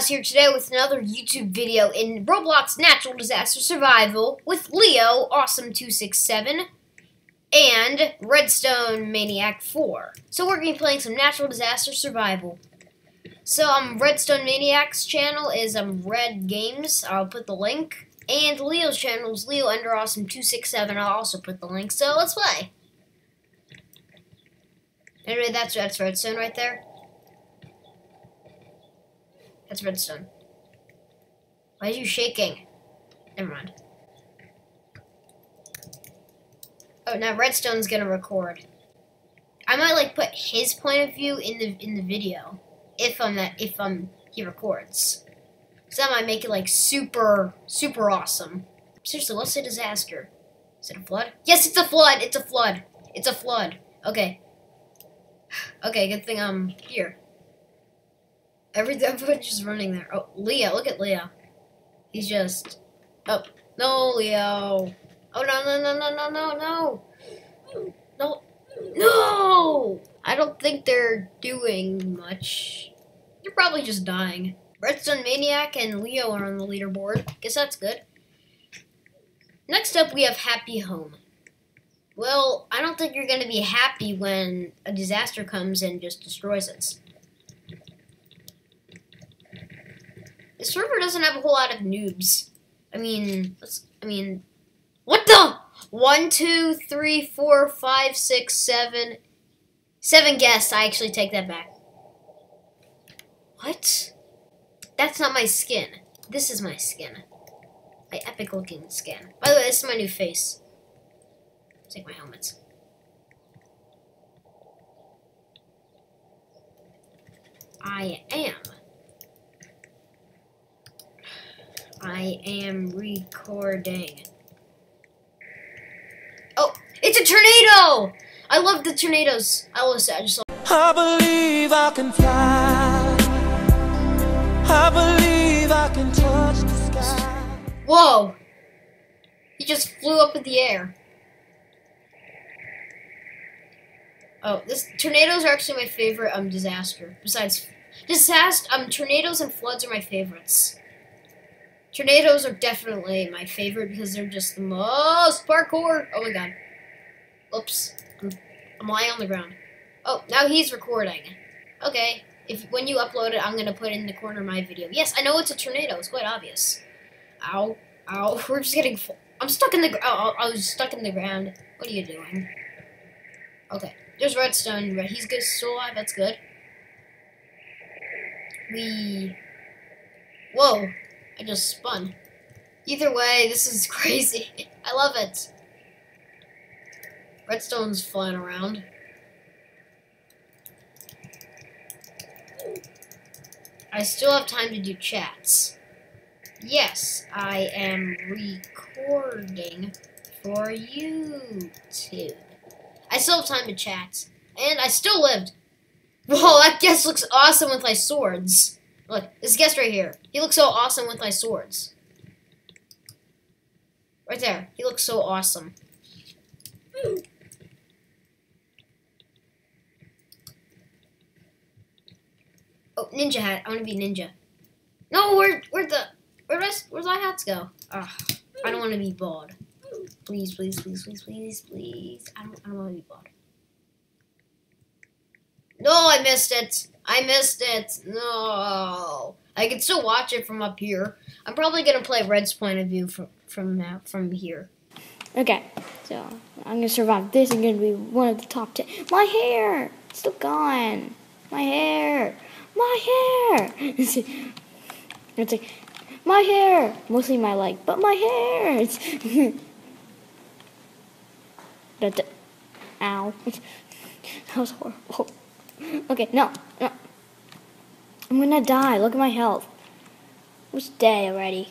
here today with another YouTube video in Roblox Natural Disaster Survival with Leo, Awesome267, and Redstone Maniac 4. So we're going to be playing some Natural Disaster Survival. So um, Redstone Maniac's channel is um, Red Games, I'll put the link, and Leo's channel is Leo Under Awesome267, I'll also put the link, so let's play. Anyway, that's, that's Redstone right there. That's redstone. Why are you shaking? Never mind. Oh, now redstone's gonna record. I might like put his point of view in the in the video if I'm that if um he records. So that might make it like super super awesome. Seriously, what's a disaster? Is it a flood? Yes, it's a flood. It's a flood. It's a flood. Okay. Okay, good thing I'm here. Every everybody's is running there. Oh, Leo, look at Leo. He's just Oh no, Leo. Oh no no no no no no no. No No I don't think they're doing much. They're probably just dying. Redstone Maniac and Leo are on the leaderboard. Guess that's good. Next up we have Happy Home. Well, I don't think you're gonna be happy when a disaster comes and just destroys us. The server doesn't have a whole lot of noobs. I mean, I mean, what the? One, two, three, four, five, six, seven, seven guests. I actually take that back. What? That's not my skin. This is my skin. My epic looking skin. By the way, this is my new face. Take my helmets. I am I am recording. Oh, it's a tornado! I love the tornadoes. I love I just I believe I can fly. I believe I can touch the sky. Whoa! He just flew up in the air. Oh, this tornadoes are actually my favorite um disaster. Besides disaster, um tornadoes and floods are my favorites. Tornadoes are definitely my favorite because they're just the most parkour. Oh my god. Oops. I'm, lying on the ground. Oh, now he's recording. Okay. If When you upload it, I'm going to put in the corner of my video. Yes, I know it's a tornado. It's quite obvious. Ow. Ow. We're just getting... I'm stuck in the... Oh, I was stuck in the ground. What are you doing? Okay. There's Redstone. But he's good, still alive. That's good. We... Whoa. I just spun. Either way, this is crazy. I love it. Redstone's flying around. I still have time to do chats. Yes, I am recording for YouTube. I still have time to chat. And I still lived. Whoa, that guest looks awesome with my swords. Look, this guest right here. He looks so awesome with my swords. Right there. He looks so awesome. Oh, ninja hat. I want to be ninja. No, where where'd the where rest where's my hats go? Ugh, I don't want to be bald. Please, please, please, please, please, please. I don't I don't want to be bald. No, I missed it. I missed it. No. I can still watch it from up here. I'm probably gonna play Red's point of view from from uh, from here. Okay, so I'm gonna survive. This is gonna be one of the top ten. My hair, still gone. My hair, my hair. it's like my hair, mostly my leg, but my hair. It's Ow, that was horrible. Okay, no, no. I'm gonna die. Look at my health. Which day already?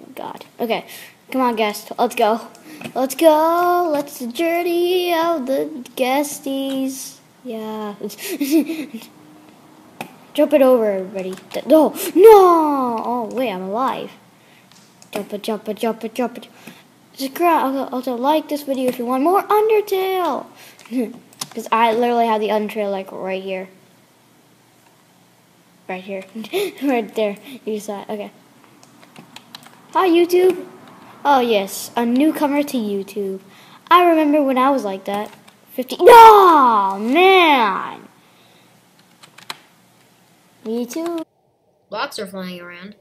Oh God. Okay, come on, guest. Let's go. Let's go. Let's the journey of the guesties. Yeah. Jump it over, everybody. No, no. Oh wait, I'm alive. Jump it, jump it, jump it, jump it. Subscribe. Also, like this video if you want more Undertale. Because I literally have the Undertale like right here. right here, right there. You saw it. Okay. Hi YouTube. Oh yes, a newcomer to YouTube. I remember when I was like that. Fifty. No man. Me too. Blocks are flying around.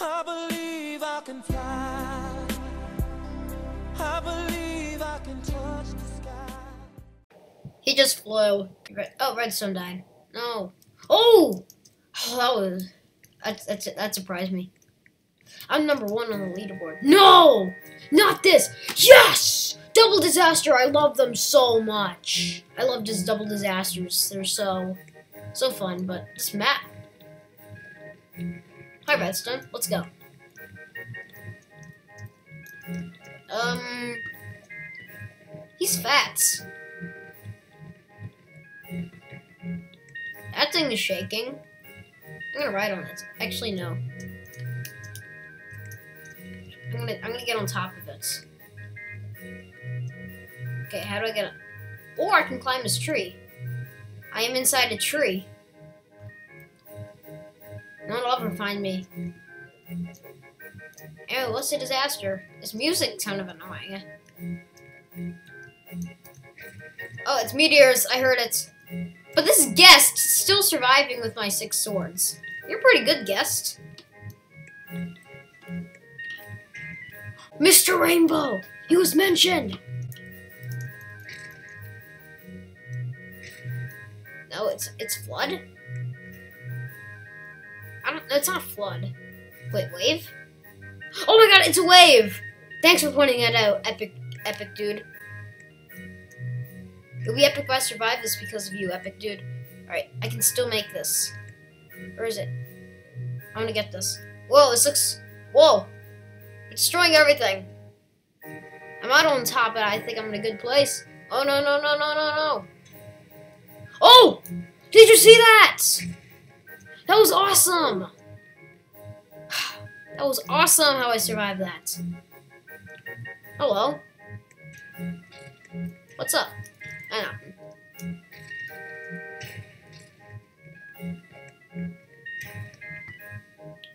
I believe I can fly. Just flew. Oh, Redstone died. No. Oh! Oh, that was. That's, that's, that surprised me. I'm number one on the leaderboard. No! Not this! Yes! Double disaster! I love them so much. I love just double disasters. They're so, so fun, but this map. Hi, Redstone. Let's go. Um. He's fat. Thing is shaking. I'm gonna ride on it. Actually, no. I'm gonna I'm gonna get on top of it. Okay, how do I get it? Or I can climb this tree. I am inside a tree. No one will ever find me. Oh, what's a disaster? This music's kind of annoying. Oh, it's meteors. I heard it. But this guest still surviving with my six swords. You're a pretty good guest. Mr. Rainbow! He was mentioned! No, it's it's flood. I don't. It's not flood. Wait, wave? Oh my god, it's a wave! Thanks for pointing that out, epic, epic dude. Be epic if survive this because of you, epic dude. Alright, I can still make this. Where is it? I'm gonna get this. Whoa, this looks... Whoa! It's destroying everything. I'm out on top, but I think I'm in a good place. Oh, no, no, no, no, no, no. Oh! Did you see that? That was awesome! That was awesome how I survived that. Oh, Hello. What's up? I know.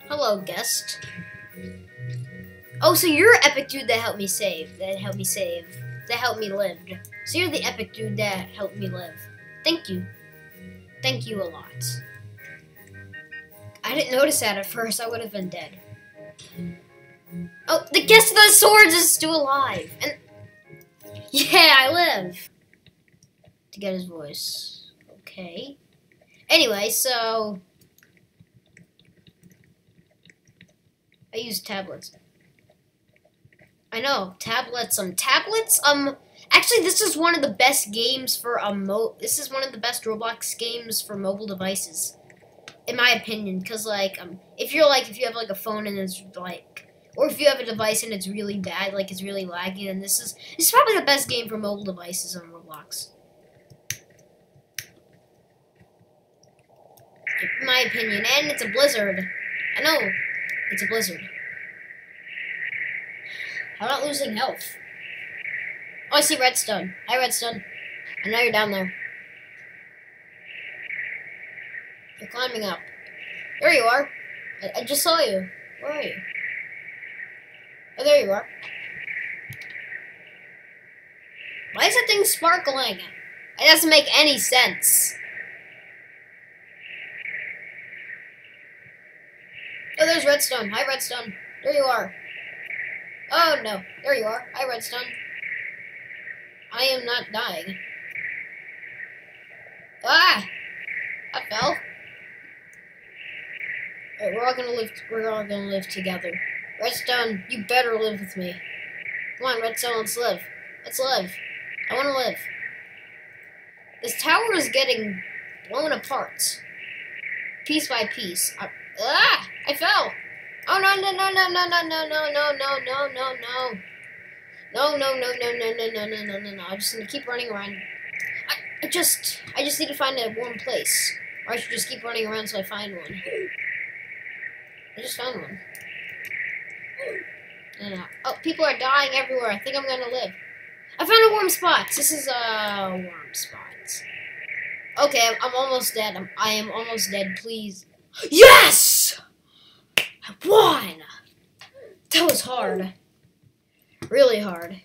Hello, guest. Oh, so you're epic dude that helped me save. That helped me save. That helped me live. So you're the epic dude that helped me live. Thank you. Thank you a lot. I didn't notice that at first. I would have been dead. Oh, the guest of the swords is still alive. And yeah, I live. To get his voice. Okay. Anyway, so I use tablets. I know tablets. Um, tablets. Um, actually, this is one of the best games for a mo. This is one of the best Roblox games for mobile devices, in my opinion. Cause like, um, if you're like, if you have like a phone and it's like, or if you have a device and it's really bad, like it's really laggy, then this is this is probably the best game for mobile devices on Roblox. In my opinion, and it's a blizzard. I know, it's a blizzard. I'm not losing health. Oh, I see redstone. Hi, redstone. I know you're down there. You're climbing up. There you are. I, I just saw you. Where are you? Oh, there you are. Why is that thing sparkling? It doesn't make any sense. Oh, there's Redstone. Hi, Redstone. There you are. Oh, no. There you are. Hi, Redstone. I am not dying. Ah! I fell. We're all gonna live. We're all gonna live together. Redstone, you better live with me. Come on, Redstone, let's live. Let's live. I want to live. This tower is getting blown apart, piece by piece. I, ah! I fell. Oh no no no no no no no no no no no no no. No no no no no no no no no no no. I just need to keep running around. I, just I just need to find a warm place. Or I should just keep running around until I find one. I just found one. Uh, oh, people are dying everywhere. I think I'm gonna live. I found a warm spot. This is a warm spot. Okay, I'm, I'm almost dead. I'm, I am almost dead. Please. Yes! I won! That was hard. Really hard.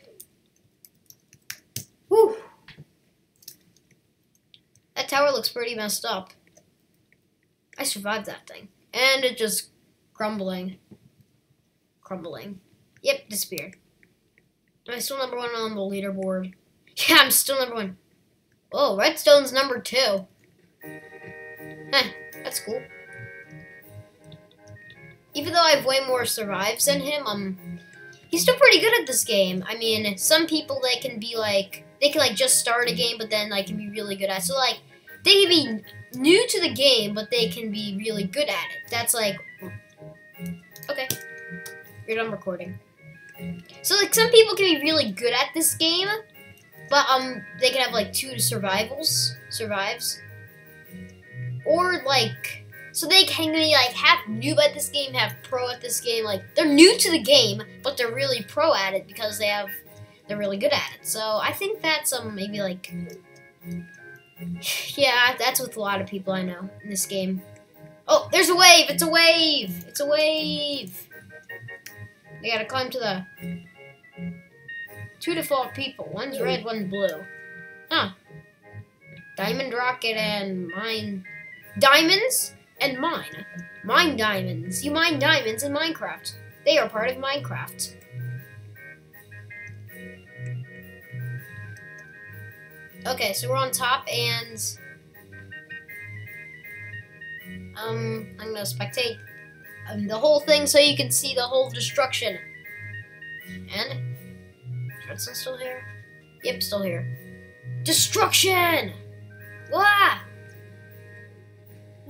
Whew. That tower looks pretty messed up. I survived that thing. And it just crumbling. Crumbling. Yep, disappeared. Am I still number one on the leaderboard? Yeah, I'm still number one. Oh, Redstone's number two. Heh, that's cool. Even though I have way more survives than him, um, he's still pretty good at this game. I mean, some people they can be like they can like just start a game, but then like can be really good at. It. So like they can be new to the game, but they can be really good at it. That's like okay. You're done recording. So like some people can be really good at this game, but um they can have like two survivals, survives. Or like so they can be like half noob at this game, half pro at this game. Like they're new to the game, but they're really pro at it because they have they're really good at it. So I think that's um maybe like yeah, that's with a lot of people I know in this game. Oh, there's a wave! It's a wave! It's a wave! We gotta climb to the two default people. One's red, one's blue. Huh. Diamond Rocket and mine. Diamonds and mine. Mine diamonds. You mine diamonds in Minecraft. They are part of Minecraft. Okay, so we're on top and um I'm gonna spectate um, the whole thing so you can see the whole destruction. And Redstone still here? Yep, still here. Destruction! Wah!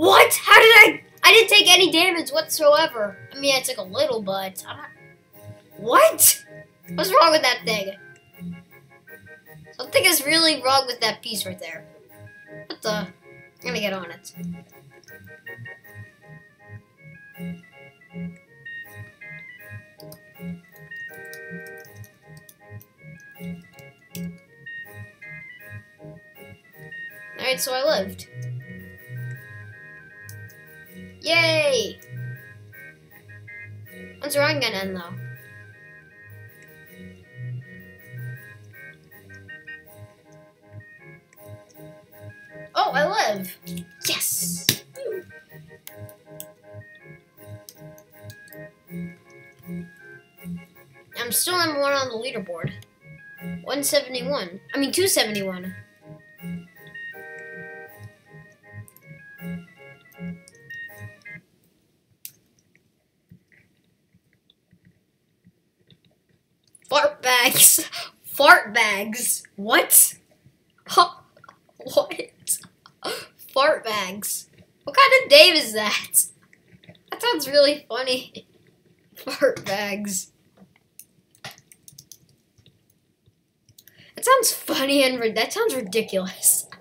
What? How did I? I didn't take any damage whatsoever. I mean, I took a little, but I'm not. What? What's wrong with that thing? Something is really wrong with that piece right there. What the? I'm gonna get on it. Alright, so I lived. Yay! When's the run gonna end though? Oh, I live! Yes! I'm still number one on the leaderboard. 171. I mean, 271. What? Huh? What? Fart bags. What kind of name is that? That sounds really funny. Fart bags. That sounds funny and that sounds ridiculous.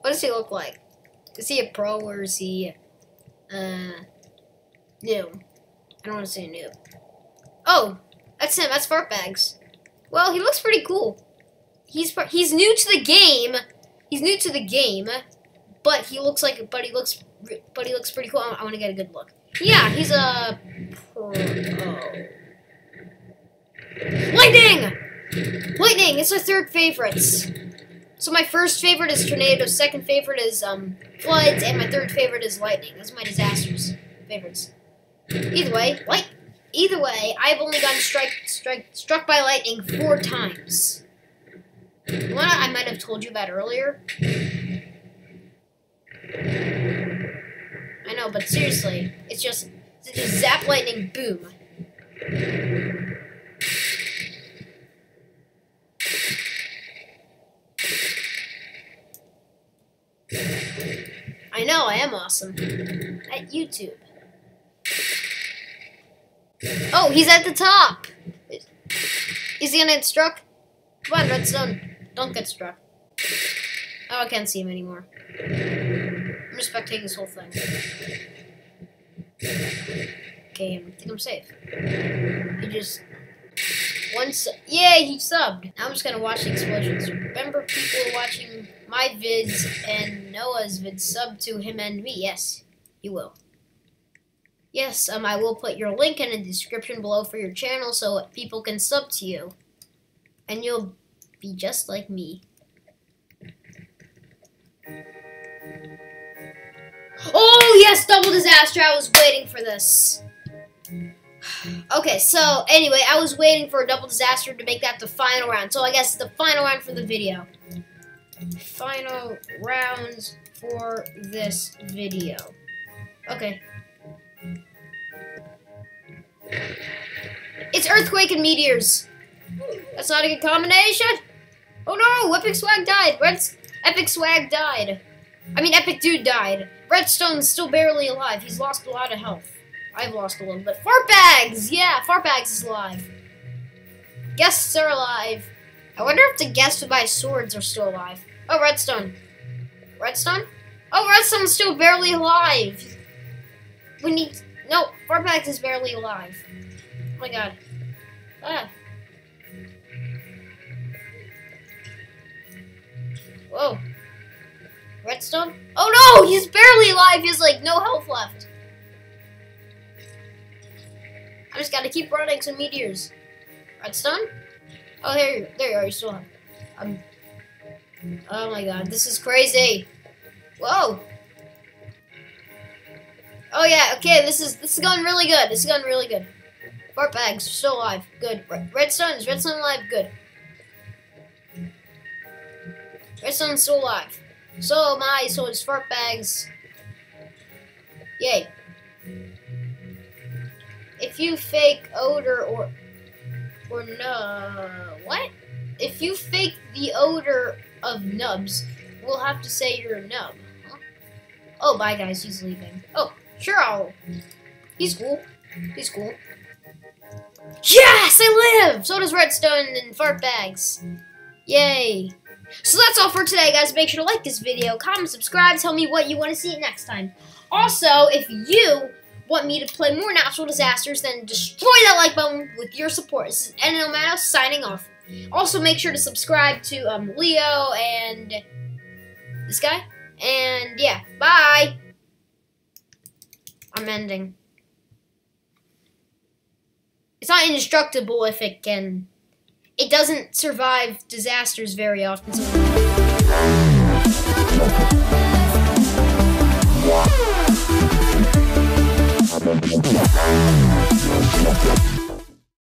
What does he look like? Is he a pro or is he uh new? I don't want to say noob. Oh, that's him. That's fart bags. Well, he looks pretty cool. He's he's new to the game. He's new to the game, but he looks like but he looks but he looks pretty cool. I, want to get a good look. Yeah, he's a pro. Lightning! Lightning! It's my third favorites. So my first favorite is tornadoes, second favorite is um floods, and my third favorite is lightning. Those are my disasters favorites. Either way, light. Either way, I've only gotten strike, strike, struck by lightning four times. One I might have told you about earlier. I know, but seriously, it's just, it's just zap lightning, boom. I know, I am awesome. At YouTube. Oh, he's at the top! Is he gonna get struck? Come on, Redstone. Don't get struck. Oh, I can't see him anymore. I'm just spectating this whole thing. Okay, I think I'm safe. He just Once... Yay, he subbed. Now I'm just gonna watch the explosions. Remember, people watching my vids and Noah's vids. Sub to him and me. Yes, you will. Yes, um, I will put your link in the description below for your channel so people can sub to you, and you'll be just like me. Oh yes, double disaster! I was waiting for this. Okay, so anyway, I was waiting for a double disaster to make that the final round. So I guess the final round for the video. Final rounds for this video. Okay. It's earthquake and meteors. That's not a good combination. Oh no, Epic Swag died. Red's Epic Swag died. I mean, Epic Dude died. Redstone's still barely alive. He's lost a lot of health. I've lost a little bit. Fart bags! Yeah, fart bags is alive. Guests are alive. I wonder if the guests who buy swords are still alive. Oh, Redstone. Redstone? Oh, Redstone's still barely alive. We need. No, fart bags is barely alive. Oh my god. Ah. Whoa. Redstone? Oh no! He's barely alive! He has like no health left. I just gotta keep running some meteors. Redstone? Oh, there you, there you are. You still have. Um. Oh my god, this is crazy. Whoa. Oh yeah, okay. This is this is going really good. This is going really good. Fart bags still alive. Good. Red- Redstone is Redstone alive? Good. Redstone's still alive. So am I. So is fart bags. Yay. If you fake odor or or no what? If you fake the odor of nubs, we'll have to say you're a nub. Huh? Oh, bye guys. He's leaving. Oh, sure. I'll. He's cool. He's cool. Yes, I live. So does Redstone and fart bags. Yay. So that's all for today, guys. Make sure to like this video, comment, subscribe, tell me what you want to see next time. Also, if you want me to play more natural disasters, then destroy that like button with your support. This is Manos signing off. Also, make sure to subscribe to um, Leo and this guy. And yeah, bye. I'm ending. It's not indestructible if it can. It doesn't survive disasters very often. So